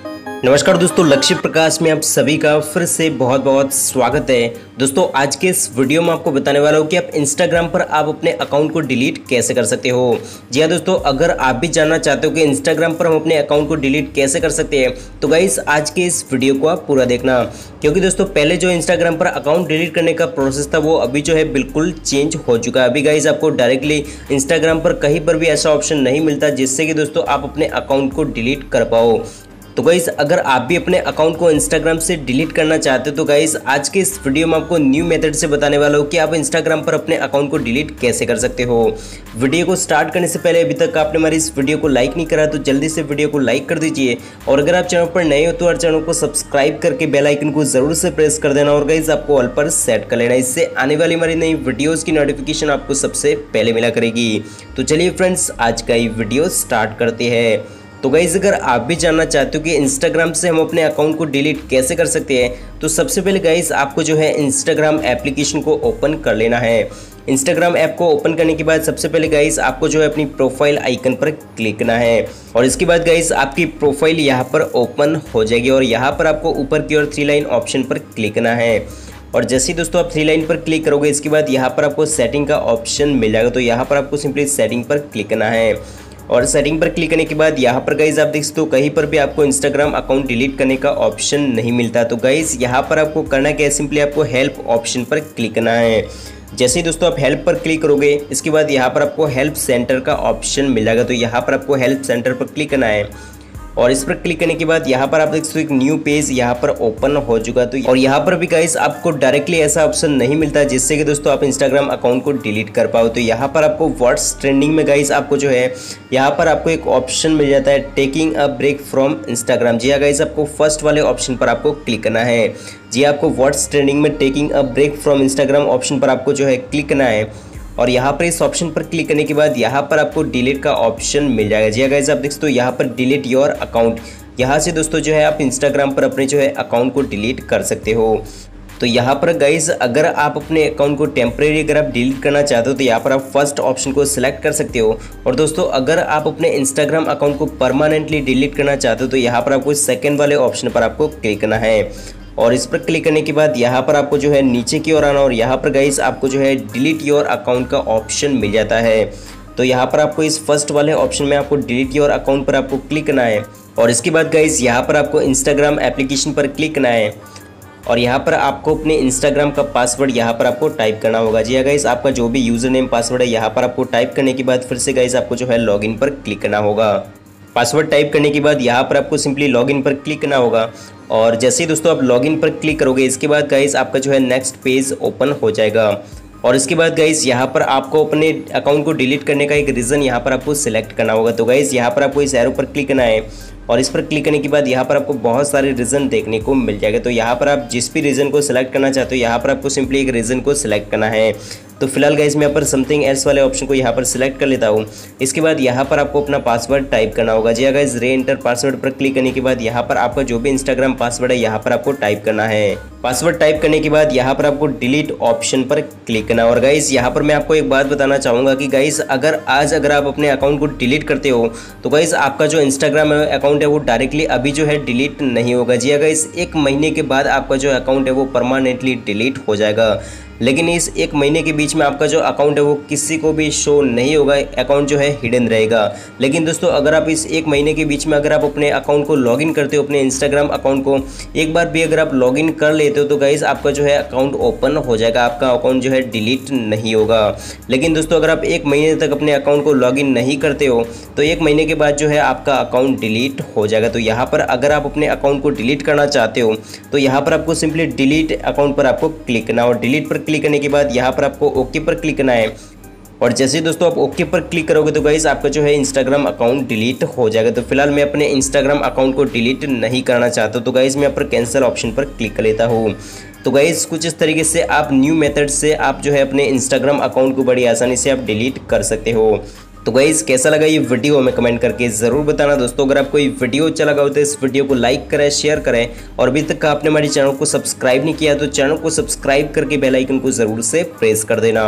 नमस्कार दोस्तों, लक्ष्य प्रकाश में आप सभी का फिर से बहुत बहुत स्वागत है। दोस्तों, आज के इस वीडियो में आपको बताने वाला हूँ कि आप इंस्टाग्राम पर आप अपने अकाउंट को डिलीट कैसे कर सकते हो। जी हाँ दोस्तों, अगर आप भी जानना चाहते हो कि इंस्टाग्राम पर हम अपने अकाउंट को डिलीट कैसे कर सकते हैं तो गाइस आज के इस वीडियो को आप पूरा देखना। क्योंकि दोस्तों, पहले जो इंस्टाग्राम पर अकाउंट डिलीट करने का प्रोसेस था, वो अभी जो है बिल्कुल चेंज हो चुका है। अभी गाइज़ आपको डायरेक्टली इंस्टाग्राम पर कहीं पर भी ऐसा ऑप्शन नहीं मिलता, जिससे कि दोस्तों, आप अपने अकाउंट को डिलीट कर पाओ। तो गाइस अगर आप भी अपने अकाउंट को इंस्टाग्राम से डिलीट करना चाहते हो तो गाइस आज के इस वीडियो में आपको न्यू मेथड से बताने वाला हूँ कि आप इंस्टाग्राम पर अपने अकाउंट को डिलीट कैसे कर सकते हो। वीडियो को स्टार्ट करने से पहले अभी तक आपने हमारी इस वीडियो को लाइक नहीं करा तो जल्दी से वीडियो को लाइक कर दीजिए। और अगर आप चैनल पर नए हो तो हर चैनल को सब्सक्राइब करके बेलाइकन को ज़रूर से प्रेस कर देना और गाइज़ आपको ऑल पर सेट कर लेना इससे आने वाली हमारी नई वीडियोज़ की नोटिफिकेशन आपको सबसे पहले मिला करेगी। तो चलिए फ्रेंड्स आज का ये वीडियो स्टार्ट करते हैं। तो गाइज़ अगर आप भी जानना चाहते हो कि इंस्टाग्राम से हम अपने अकाउंट को डिलीट कैसे कर सकते हैं तो सबसे पहले गाइज़ आपको जो है इंस्टाग्राम एप्लीकेशन को ओपन कर लेना है। इंस्टाग्राम ऐप को ओपन करने के बाद सबसे पहले गाइस आपको जो है अपनी प्रोफ़ाइल आइकन पर क्लिक करना है। और इसके बाद गाइस आपकी प्रोफ़ाइल यहाँ पर ओपन हो जाएगी और यहाँ पर आपको ऊपर की ओर थ्री लाइन ऑप्शन पर क्लिक करना है। और जैसे ही दोस्तों आप थ्री लाइन पर क्लिक करोगे, इसके बाद यहाँ पर आपको सेटिंग का ऑप्शन मिल जाएगा। तो यहाँ पर आपको सिंपली सेटिंग पर क्लिक करना है। और सेटिंग पर क्लिक करने के बाद यहाँ पर गाइज़ आप देख सकते हो, कहीं पर भी आपको इंस्टाग्राम अकाउंट डिलीट करने का ऑप्शन नहीं मिलता। तो गाइज़ यहाँ पर आपको करना क्या है? सिंपली आपको हेल्प ऑप्शन पर क्लिक करना है। जैसे ही दोस्तों आप हेल्प पर क्लिक करोगे, इसके बाद यहाँ पर आपको हेल्प सेंटर का ऑप्शन मिलेगा। तो यहाँ पर आपको हेल्प सेंटर पर क्लिक करना है। और इस पर क्लिक करने के बाद यहाँ पर आप देख सकते हो एक न्यू पेज यहाँ पर ओपन हो चुका तो और यहाँ पर भी गाइस आपको डायरेक्टली ऐसा ऑप्शन नहीं मिलता जिससे कि दोस्तों आप इंस्टाग्राम अकाउंट को डिलीट कर पाओ। तो यहाँ पर आपको व्हाट्स ट्रेंडिंग में गाइस आपको जो है, यहाँ पर आपको एक ऑप्शन मिल जाता है taking a break from Instagram जी हाँ गाइस आपको फ़र्स्ट वाले ऑप्शन पर आपको क्लिक करना है। जी आपको व्हाट्स ट्रेंडिंग में taking a break from Instagram option पर आपको जो है क्लिक करना है। और यहाँ पर इस ऑप्शन पर क्लिक करने के बाद यहाँ पर आपको डिलीट का ऑप्शन मिल जाएगा। जी अगर आप देख सकते हो, यहाँ पर डिलीट योर अकाउंट यहाँ से दोस्तों जो है आप इंस्टाग्राम पर अपने जो है अकाउंट को डिलीट कर सकते हो। तो यहाँ पर गाइज़ अगर आप अपने अकाउंट को टेम्प्रेरी अगर आप डिलीट करना चाहते हो तो यहाँ पर आप फ़र्स्ट ऑप्शन को सिलेक्ट कर सकते हो। और दोस्तों, अगर आप अपने इंस्टाग्राम अकाउंट को परमानेंटली डिलीट करना चाहते हो तो यहाँ पर आपको सेकेंड वाले ऑप्शन पर आपको क्लिक करना है। और इस पर क्लिक करने के बाद यहाँ पर आपको जो है नीचे की ओर आना और यहाँ पर गाइस आपको जो है डिलीट योर अकाउंट का ऑप्शन मिल जाता है। तो यहाँ पर आपको इस फ़र्स्ट वाले ऑप्शन में आपको डिलीट योर अकाउंट पर आपको क्लिक करना है और इसके बाद गाइज़ यहाँ पर आपको इंस्टाग्राम एप्लीकेशन पर क्लिक करना है और यहाँ पर आपको अपने इंस्टाग्राम का पासवर्ड यहाँ पर आपको टाइप करना होगा। जी गाइस आपका जो भी यूज़र नेम पासवर्ड है, यहाँ पर आपको टाइप करने के बाद फिर से गाइस आपको जो है लॉगिन पर क्लिक करना होगा। पासवर्ड टाइप करने के बाद यहाँ पर आपको सिंपली लॉगिन पर क्लिक करना होगा। और जैसे ही दोस्तों आप लॉगिन पर क्लिक करोगे, इसके बाद गाइस आपका जो है नेक्स्ट पेज ओपन हो जाएगा। और इसके बाद गाइस यहाँ पर आपको अपने अकाउंट को डिलीट करने का एक रीज़न यहाँ पर आपको सिलेक्ट करना होगा। तो गाइस यहाँ पर आपको इस एरो पर क्लिक करना है। और इस पर क्लिक करने के बाद यहाँ पर आपको बहुत सारे रीज़न देखने को मिल जाएगा। तो यहाँ पर आप जिस भी रीज़न को सिलेक्ट करना चाहते हो, यहाँ पर आपको सिंपली एक रीज़न को सिलेक्ट करना है। तो फ़िलहाल गाइज़ मैं यहाँ पर समथिंग एल्स वाले ऑप्शन को यहाँ पर सिलेक्ट कर लेता हूँ। इसके बाद यहाँ पर आपको अपना पासवर्ड टाइप करना होगा। जी गाइज़ रे एंटर पासवर्ड पर क्लिक करने के बाद यहाँ पर आपका जो भी इंस्टाग्राम पासवर्ड है, यहाँ पर आपको टाइप करना है। पासवर्ड टाइप करने के बाद यहाँ पर आपको डिलीट ऑप्शन पर क्लिक करना और गाइज़ यहाँ पर मैं आपको एक बात बताना चाहूँगा कि गाइज़ अगर आज अगर आप अपने अकाउंट को डिलीट करते हो तो गाइज़ आपका जो इंस्टाग्राम अकाउंट है, वो डायरेक्टली अभी जो है डिलीट नहीं होगा। जी इस एक महीने के बाद आपका जो अकाउंट है, वो परमानेंटली डिलीट हो जाएगा। लेकिन इस एक महीने के बीच में आपका जो अकाउंट है वो किसी को भी शो नहीं होगा अकाउंट जो है हिडन रहेगा। लेकिन दोस्तों, अगर आप इस एक महीने के बीच में अगर आप अपने अकाउंट को लॉगिन करते हो, अपने इंस्टाग्राम अकाउंट को, एक बार भी अगर आप लॉगिन कर लेते हो तो गाइज़ आपका जो है अकाउंट ओपन हो जाएगा। आपका अकाउंट जो है डिलीट नहीं होगा। लेकिन दोस्तों, अगर आप एक महीने तक अपने अकाउंट को लॉगिन नहीं करते हो तो एक महीने के बाद जो है आपका अकाउंट डिलीट हो जाएगा। तो यहाँ पर अगर आप अपने अकाउंट को डिलीट करना चाहते हो तो यहाँ पर आपको सिंपली डिलीट अकाउंट पर आपको क्लिक करना और डिलीट पर क्लिक करने के बाद यहाँ पर आपको ओके पर क्लिक करना है। और जैसे दोस्तों आप ओके पर क्लिक करोगे तो गाइज़ आपका जो है इंस्टाग्राम अकाउंट डिलीट हो जाएगा। तो फ़िलहाल मैं अपने इंस्टाग्राम अकाउंट को डिलीट नहीं करना चाहता तो गाइज़ मैं यहाँ पर कैंसिल ऑप्शन पर क्लिक कर लेता हूँ। तो गाइज़ कुछ इस तरीके से आप न्यू मेथड से आप जो है अपने इंस्टाग्राम अकाउंट को बड़ी आसानी से आप डिलीट कर सकते हो। तो गाइज़ कैसा लगा ये वीडियो हमें कमेंट करके ज़रूर बताना। दोस्तों, अगर आपको ये वीडियो अच्छा लगा हो तो इस वीडियो को लाइक करें शेयर करें। और अभी तक आपने हमारे चैनल को सब्सक्राइब नहीं किया तो चैनल को सब्सक्राइब करके बेलाइकन को ज़रूर से प्रेस कर देना।